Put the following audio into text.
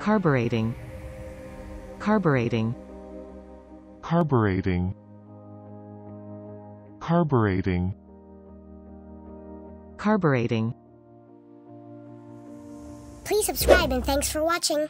Carbureting. Carbureting. Carbureting. Carbureting. Carbureting. Please subscribe and thanks for watching.